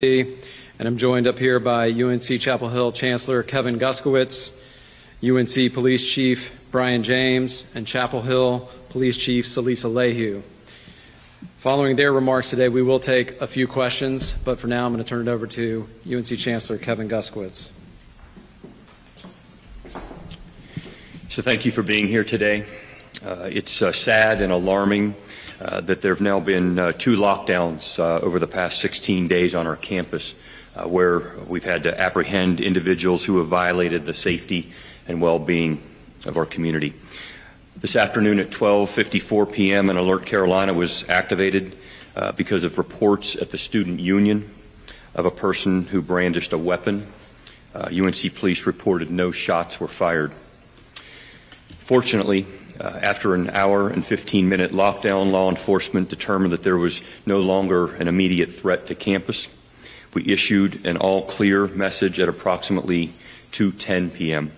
and I'm joined up here by UNC Chapel Hill Chancellor Kevin Guskiewicz, UNC Police Chief Brian James, and Chapel Hill Police Chief Celisa Lehew. Following their remarks today, we will take a few questions, but for now I'm going to turn it over to UNC Chancellor Kevin Guskiewicz. So thank you for being here today. Uh, it's uh, sad and alarming uh, that there have now been uh, two lockdowns uh, over the past 16 days on our campus uh, where we've had to apprehend individuals who have violated the safety and well-being of our community. This afternoon at 12:54 p.m. an Alert Carolina was activated uh, because of reports at the student union of a person who brandished a weapon. UNC police reported no shots were fired. Fortunately, uh, after an hour and 15 minute lockdown, law enforcement determined that there was no longer an immediate threat to campus. We issued an all clear message at approximately 2:10 p.m.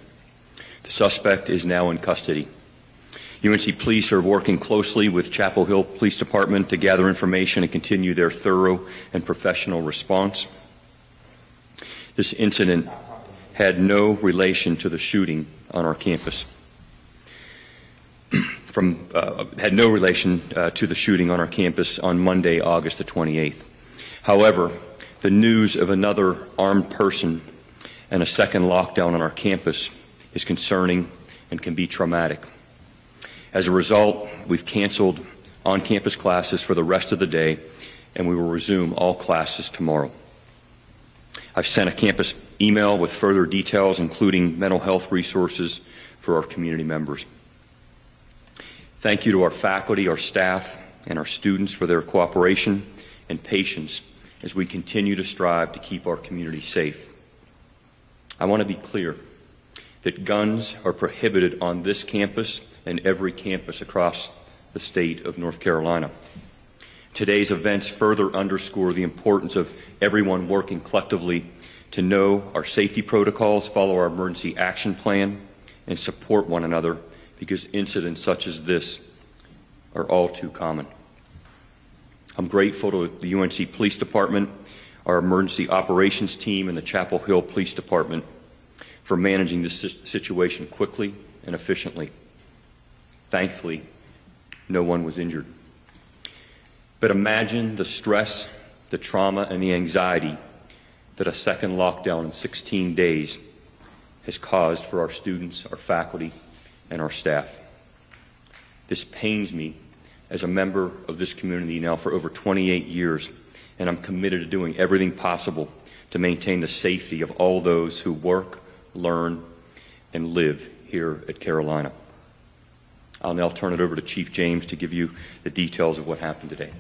The suspect is now in custody. UNC police are working closely with Chapel Hill Police Department to gather information and continue their thorough and professional response. This incident had no relation to the shooting on our campus from, uh, had no relation uh, to the shooting on our campus on Monday, August the 28th. However, the news of another armed person and a second lockdown on our campus is concerning and can be traumatic. As a result, we've canceled on campus classes for the rest of the day and we will resume all classes tomorrow. I've sent a campus email with further details, including mental health resources for our community members. Thank you to our faculty, our staff, and our students for their cooperation and patience as we continue to strive to keep our community safe. I want to be clear that guns are prohibited on this campus and every campus across the state of North Carolina. Today's events further underscore the importance of everyone working collectively to know our safety protocols, follow our emergency action plan, and support one another because incidents such as this are all too common. I'm grateful to the UNC Police Department, our emergency operations team, and the Chapel Hill Police Department for managing this situation quickly and efficiently. Thankfully, no one was injured. But imagine the stress, the trauma, and the anxiety that a second lockdown in 16 days has caused for our students, our faculty, and our staff. This pains me as a member of this community now for over 28 years, and I'm committed to doing everything possible to maintain the safety of all those who work, learn, and live here at Carolina. I'll now turn it over to Chief James to give you the details of what happened today.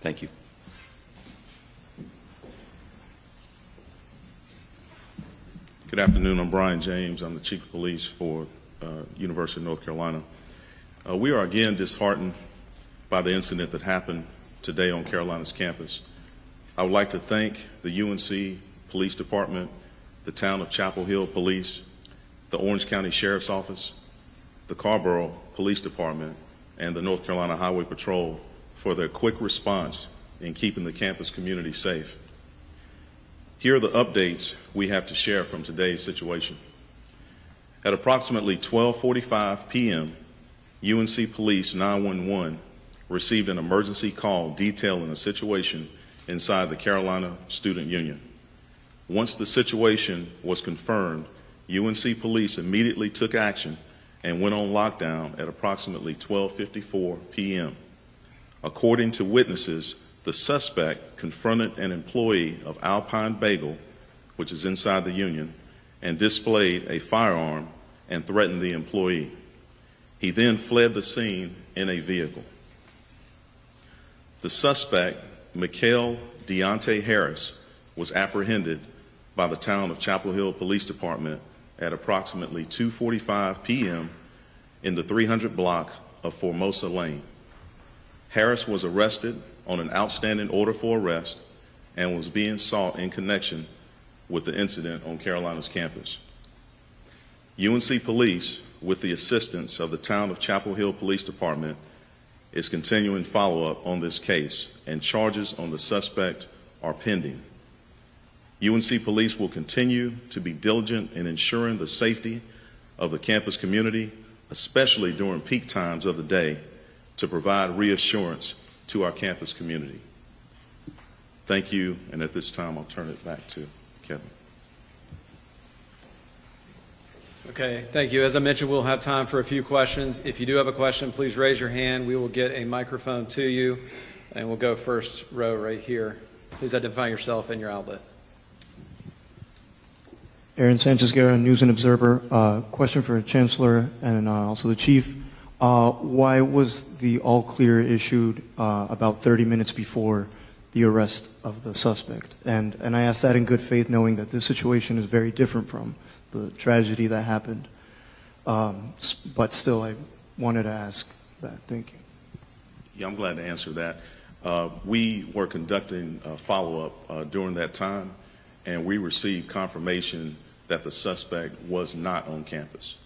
Thank you. Good afternoon. I'm Brian James. I'm the Chief of Police for University of North Carolina. Uh, we are again disheartened by the incident that happened today on Carolina's campus. I would like to thank the UNC Police Department, the town of Chapel Hill Police, the Orange County Sheriff's Office, the Carrboro Police Department, and the North Carolina Highway Patrol for their quick response in keeping the campus community safe. Here are the updates we have to share from today's situation. At approximately 12:45 p.m., UNC Police 911 received an emergency call detailing a situation inside the Carolina Student Union. Once the situation was confirmed, UNC Police immediately took action and went on lockdown at approximately 12:54 p.m. According to witnesses, the suspect confronted an employee of Alpine Bagel, which is inside the union, and displayed a firearm and threatened the employee. He then fled the scene in a vehicle. The suspect, Mickel Deonte Harris, was apprehended by the town of Chapel Hill Police Department at approximately 2:45 p.m. in the 300 block of Formosa Lane. Harris was arrested on an outstanding order for arrest and was being sought in connection with the incident on Carolina's campus. UNC Police, with the assistance of the Town of Chapel Hill Police Department, is continuing follow up on this case, and charges on the suspect are pending. UNC Police will continue to be diligent in ensuring the safety of the campus community, especially during peak times of the day, to provide reassurance to our campus community. Thank you, and at this time, I'll turn it back to Kevin. Okay, thank you. As I mentioned, we'll have time for a few questions. If you do have a question, please raise your hand. We will get a microphone to you, and we'll go first row right here. Please identify yourself and your outlet. Aaron Sanchez Guerra, News and Observer. Uh, question for Chancellor and uh, also the Chief. Uh, why was the all clear issued uh, about 30 minutes before the arrest of the suspect? And, and I ask that in good faith, knowing that this situation is very different from the tragedy that happened. Um, but still, I wanted to ask that. Thank you. Yeah, I'm glad to answer that. Uh, we were conducting a follow-up uh, during that time, and we received confirmation that the suspect was not on campus.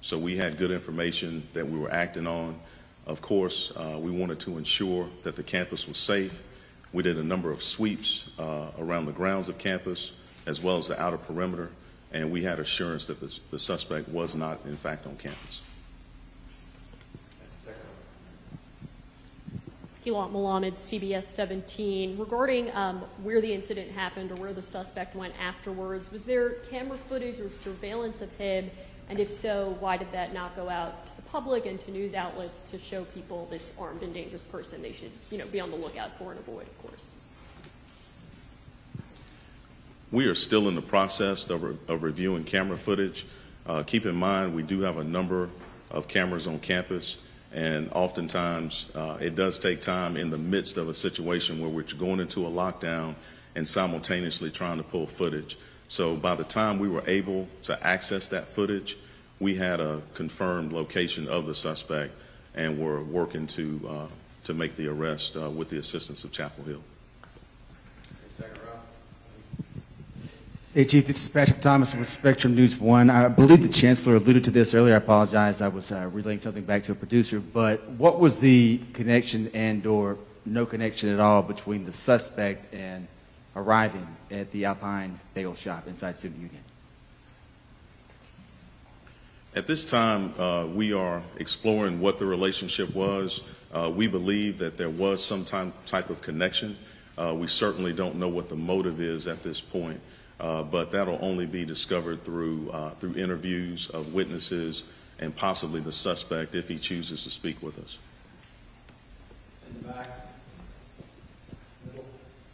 So we had good information that we were acting on. Of course, uh, we wanted to ensure that the campus was safe. We did a number of sweeps uh, around the grounds of campus as well as the outer perimeter, and we had assurance that the, the suspect was not, in fact, on campus. Gilad Malamed, CBS 17. Regarding um, where the incident happened or where the suspect went afterwards, was there camera footage or surveillance of him? And if so, why did that not go out to the public and to news outlets to show people this armed and dangerous person they should, you know, be on the lookout for and avoid, of course? We are still in the process of, re- of reviewing camera footage. Uh, keep in mind, we do have a number of cameras on campus, and oftentimes uh, it does take time in the midst of a situation where we're going into a lockdown and simultaneously trying to pull footage. So by the time we were able to access that footage, we had a confirmed location of the suspect, and we're working to uh, to make the arrest uh, with the assistance of Chapel Hill. Hey, Chief, this is Patrick Thomas with Spectrum News 1. I believe the Chancellor alluded to this earlier. I apologize. I was uh, relaying something back to a producer. But what was the connection and or no connection at all between the suspect and arriving at the Alpine Bagel Shop inside Student Union? At this time, uh, we are exploring what the relationship was. Uh, we believe that there was some time, type of connection. Uh, we certainly don't know what the motive is at this point, uh, but that'll only be discovered through uh, through interviews of witnesses and possibly the suspect if he chooses to speak with us. In the back.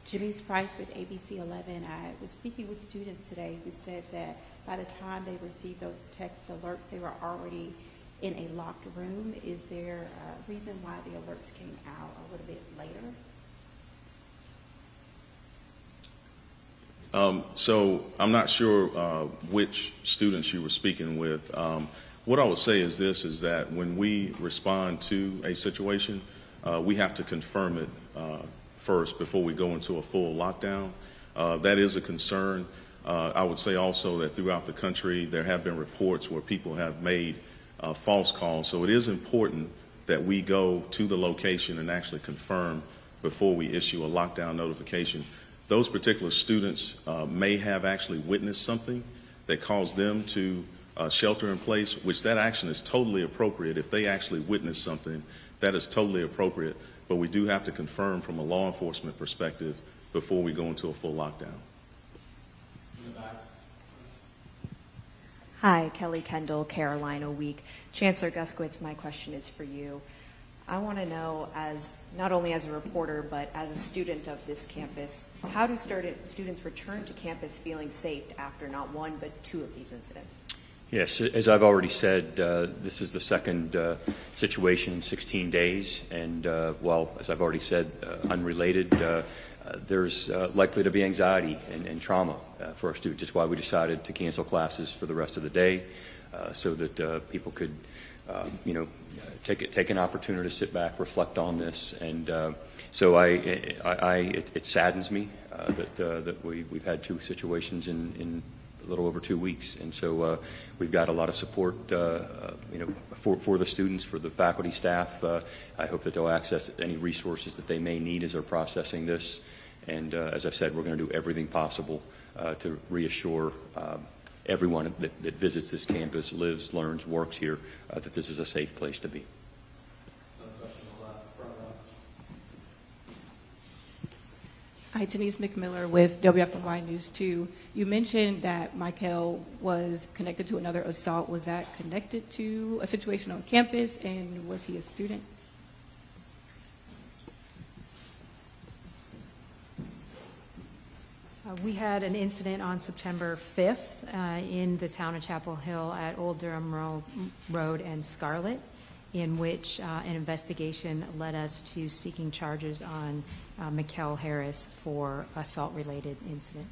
Jamiese Price with ABC 11. I was speaking with students today who said that by the time they received those text alerts, they were already in a locked room. Is there a reason why the alerts came out a little bit later? Um, so I'm not sure uh, which students you were speaking with. Um, what I would say is this: is that when we respond to a situation, uh, we have to confirm it uh, first before we go into a full lockdown. Uh, that is a concern. Uh, I would say also that throughout the country there have been reports where people have made uh, false calls. So it is important that we go to the location and actually confirm before we issue a lockdown notification. Those particular students uh, may have actually witnessed something that caused them to uh, shelter in place, which that action is totally appropriate. If they actually witness something, that is totally appropriate. But we do have to confirm from a law enforcement perspective before we go into a full lockdown. Hi, Kelly Kendall, Carolina Week. Chancellor Guskiewicz, my question is for you. I want to know, as not only as a reporter but as a student of this campus, how do student, students return to campus feeling safe after not one but two of these incidents? Yes, as I've already said, uh, this is the second uh, situation in 16 days, and uh, while, as I've already said, uh, unrelated, uh, uh, there's likely to be anxiety and, and trauma for our students. It's why we decided to cancel classes for the rest of the day, so that people could, um, you know, take take an opportunity to sit back, reflect on this, and so I, I, I it, it saddens me that that we we've had two situations in in little over two weeks. And so uh, we've got a lot of support, uh, uh, you know, for, for the students, for the faculty, staff. Uh, I hope that they'll access any resources that they may need as they're processing this. And uh, as I said, we're going to do everything possible to reassure um, everyone that, that visits this campus, lives, learns, works here, that this is a safe place to be. Hi, Denise McMillan with WFMY News 2. You mentioned that Michael was connected to another assault. Was that connected to a situation on campus, and was he a student? Uh, We had an incident on September 5th uh, in the town of Chapel Hill at Old Durham Road and Scarlet, in which uh, an investigation led us to seeking charges on uh, Mickel Harris for assault-related incident.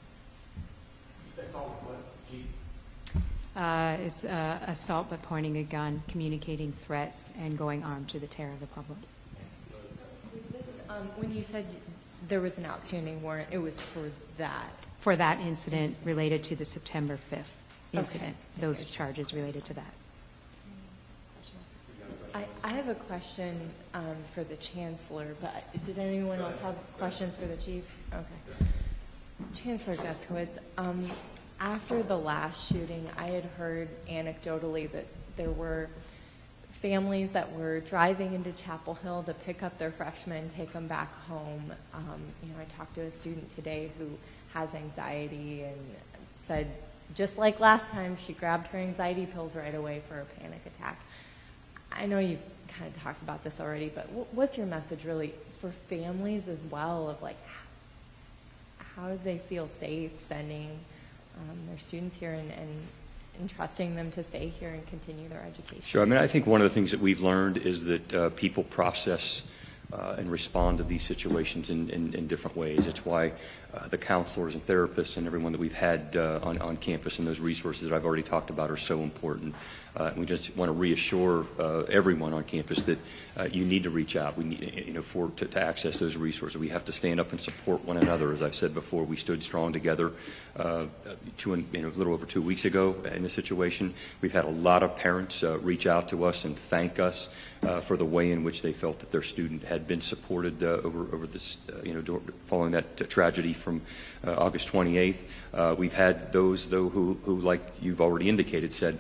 Uh, It's uh, assault by pointing a gun, communicating threats, and going armed to the terror of the public. Was this, um, when you said there was an outstanding warrant, it was for that? For that incident related to the September 5th Okay. incident, those charges related to that. Have a question um, for the chancellor, but did anyone else have questions for the chief? Okay. Chancellor Guskiewicz, um, after the last shooting, I had heard anecdotally that there were families that were driving into Chapel Hill to pick up their freshmen, take them back home. Um, you know, I talked to a student today who has anxiety and said, just like last time, she grabbed her anxiety pills right away for a panic attack. I know you've kind of talked about this already, but what's your message really for families as well of like, how do they feel safe sending um, their students here and, and entrusting them to stay here and continue their education? Sure. I mean, I think one of the things that we've learned is that uh, people process uh, and respond to these situations in, in, in different ways. It's why uh, the counselors and therapists and everyone that we've had uh, on, on campus and those resources that I've already talked about are so important. Uh, we just want to reassure uh, everyone on campus that uh, you need to reach out. We need, you know, for to, to access those resources. We have to stand up and support one another. As I've said before, we stood strong together uh, two you know, a little over two weeks ago in this situation. We've had a lot of parents uh, reach out to us and thank us uh, for the way in which they felt that their student had been supported over over this, you know, following that tragedy from August 28th. Uh, we've had those though who, who, like you've already indicated, said.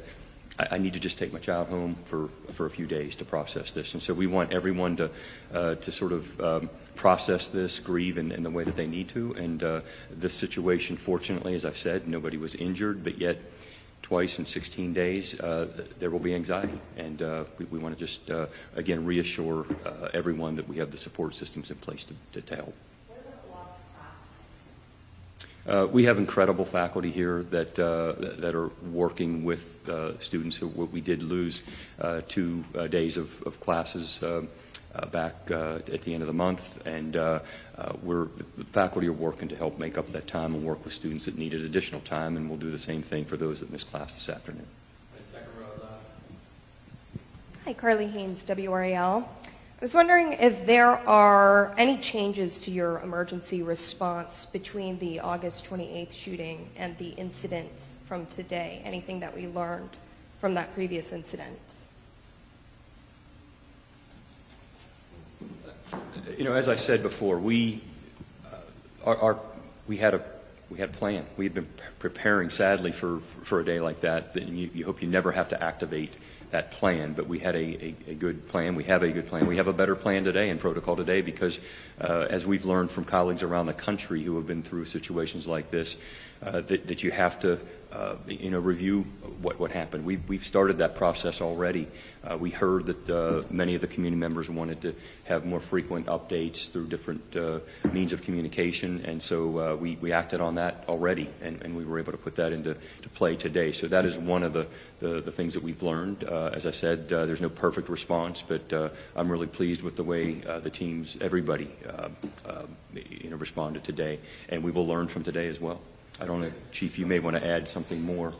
I, need to just take my child home for, for a few days to process this. And so we want everyone to, uh, to sort of um, process this, grieve in, in the way that they need to. And uh, this situation, fortunately, as I've said, nobody was injured, but yet twice in 16 days, uh, there will be anxiety. And uh, we, we want to just, uh, again, reassure uh, everyone that we have the support systems in place to, to, to help. Uh, we have incredible faculty here that uh, that are working with uh, students. Who, we did lose uh, two uh, days of, of classes uh, uh, back uh, at the end of the month, and uh, uh, we're the faculty are working to help make up that time and work with students that needed additional time, and we'll do the same thing for those that missed class this afternoon. Hi, Carly Haynes, WRAL. I was wondering if there are any changes to your emergency response between the August 28th shooting and the incident from today. Anything that we learned from that previous incident? You know, as I said before, we uh, our, our we had a we had a plan. We had been preparing, sadly, for for a day like that. That you, you hope you never have to activate that plan, but we had a, a, a good plan. We have a good plan. We have a better plan today and protocol today because, uh, as we've learned from colleagues around the country who have been through situations like this, uh, that, that you have to uh, you know, review what, what happened. We've, we've started that process already. Uh, we heard that uh, many of the community members wanted to have more frequent updates through different uh, means of communication, and so we, we acted on that already, and, and we were able to put that into to play today. So that is one of the, the, the things that we've learned. As I said, there's no perfect response, but I'm really pleased with the way the teams, everybody, you know, responded today, and we will learn from today as well. I don't know, Chief, you may want to add something more.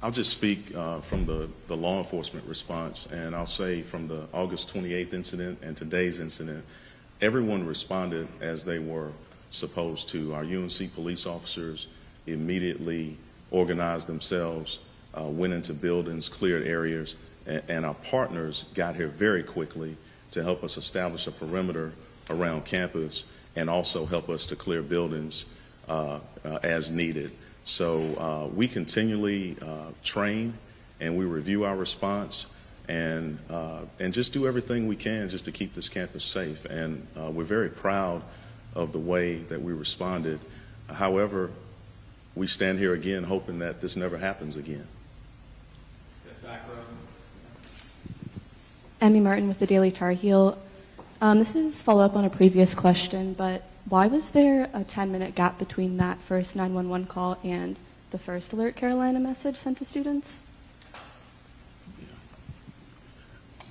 I'll just speak uh, from the, the law enforcement response, and I'll say from the August 28th incident and today's incident, everyone responded as they were supposed to. Our UNC police officers immediately organized themselves, uh, went into buildings, cleared areas, and, and our partners got here very quickly to help us establish a perimeter around campus and also help us to clear buildings uh, uh, as needed. So uh, we continually uh, train and we review our response and uh, and just do everything we can just to keep this campus safe. And we're very proud of the way that we responded. However, we stand here again hoping that this never happens again. Back row. Emmy Martin with the Daily Tar Heel. Um, this is follow up on a previous question, but why was there a 10 minute gap between that first 911 call and the first Alert Carolina message sent to students?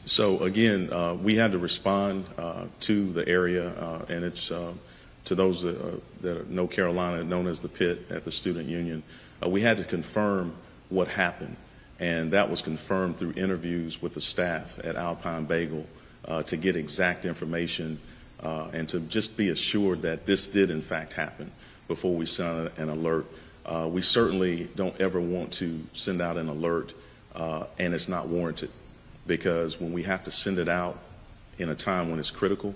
So again, uh, we had to respond uh, to the area, uh, and it's uh, to those that, uh, that know Carolina, known as the pit at the student union. Uh, we had to confirm what happened, and that was confirmed through interviews with the staff at Alpine Bagel uh, to get exact information uh, and to just be assured that this did in fact happen before we send an alert. Uh, we certainly don't ever want to send out an alert uh, and it's not warranted because when we have to send it out in a time when it's critical,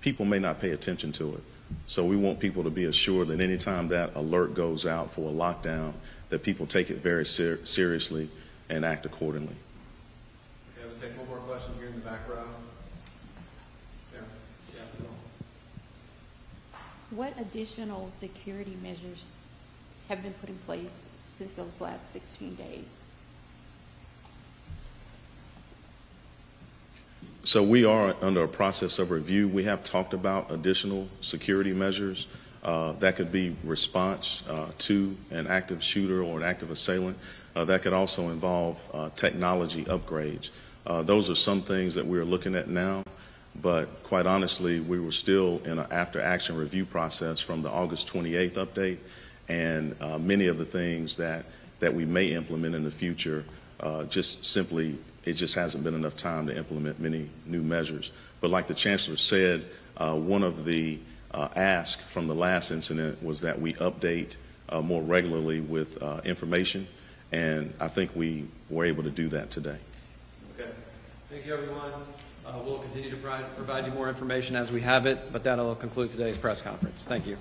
people may not pay attention to it. So we want people to be assured that anytime that alert goes out for a lockdown, that people take it very ser- seriously and act accordingly. Okay, we'll take one more question here in the back row. There. Yeah, What additional security measures have been put in place since those last 16 days? So we are under a process of review. We have talked about additional security measures. Uh, that could be response uh, to an active shooter or an active assailant. Uh, that could also involve uh, technology upgrades. Uh, those are some things that we're looking at now, but quite honestly, we were still in an after action review process from the August 28th update, and many of the things that, that we may implement in the future just simply it just hasn't been enough time to implement many new measures. But like the chancellor said, uh, one of the uh, asks from the last incident was that we update uh, more regularly with information, and I think we were able to do that today. Okay. Thank you, everyone. Uh, we'll continue to provide, provide you more information as we have it, but that'll conclude today's press conference. Thank you.